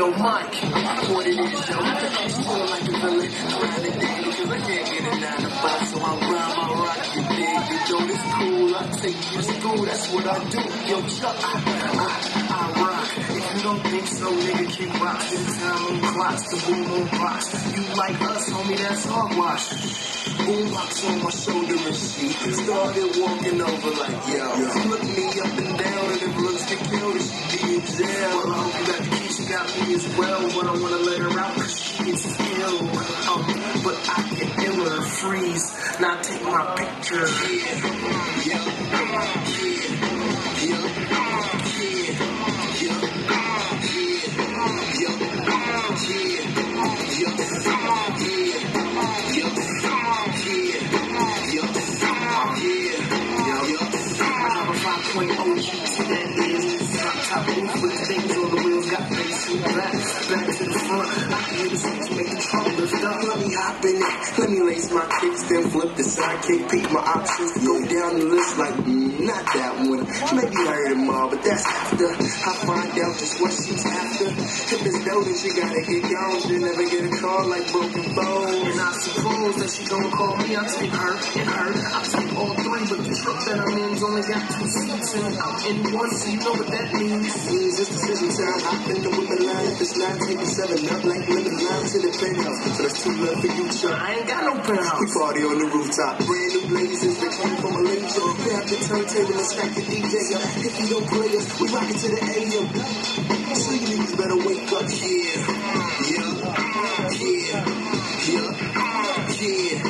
Yo, Mike, what it is, yo. Feel like a villain, grinding daily, cause I can't get a nine to five, so I grind my rock, you dig? You know this cool, I take you to school, that's what I do. Yo, Chuck, I, I, I rock. If you don't think so, nigga, keep rocking. Time on clocks, the boom on box. You like us, homie, that's hogwash. Boombox on my shoulder and she started walking over like, as well, but I wanna let her out cause she gets ill. Um, but I can ill freeze, now take my picture. Yeah, yeah, yeah, yeah, yeah, yeah, Top roof with things on the wheels, see the rest. Let me lace my kicks, then flip the sidekick, peek my options, go down the list like, mm, not that one. Maybe I heard them all, but that's after I find out just what she's after. If it's dope, then she gotta get gone. She never get a call like broken phone. And I suppose that she gonna call me. I take her and her. I take all three, but the truck that I'm in's only got two seats and I'm in one, so you know what that means. Means it's decision time. Hop in the whipping line. If it's take a seven up like living line to the penthouse. So that's too love for you, Chuck. I ain't got no penthouse. We party on the rooftop. Brand new blazers that came from Malaysia. Grab the turntable and stack the DJ up. If you don't play us, we rock it to the AM. So you niggas better wake up. Yeah, yeah, yeah, yeah, yeah,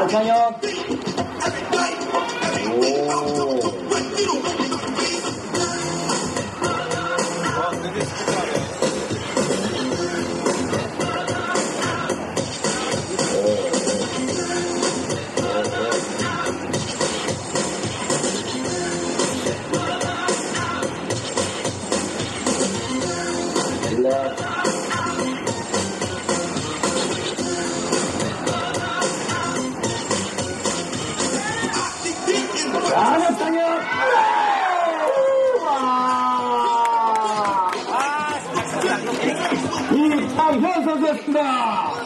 Arkanyon. Oh. Love. Oh, oh, Vorsitzender!